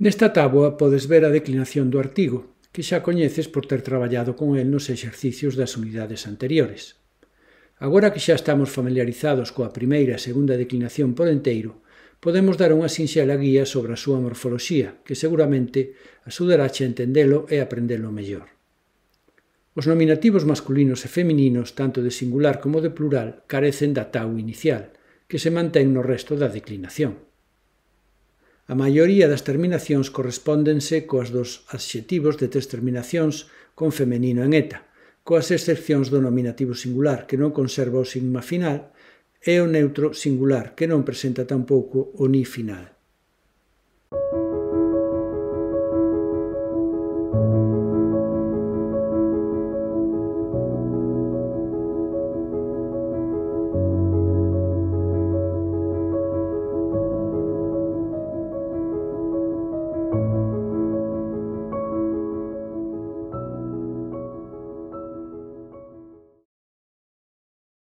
Nesta táboa podes ver a declinación do artigo, que xa coñeces por ter traballado con el nos exercicios das unidades anteriores. Agora que xa estamos familiarizados coa primeira e segunda declinación por enteiro, podemos dar unha sinxela guía sobre a súa morfoloxía, que seguramente axudarache a entendelo e aprendelo mellor. Os nominativos masculinos e femininos, tanto de singular como de plural, carecen da tau inicial, que se mantén no resto da declinación. A maioría das terminacións correspóndense coas dos adxetivos de tres terminacións con femenino en eta, coas excepcións do nominativo singular, que non conserva o sigma final, e o neutro singular, que non presenta tampouco o ni final.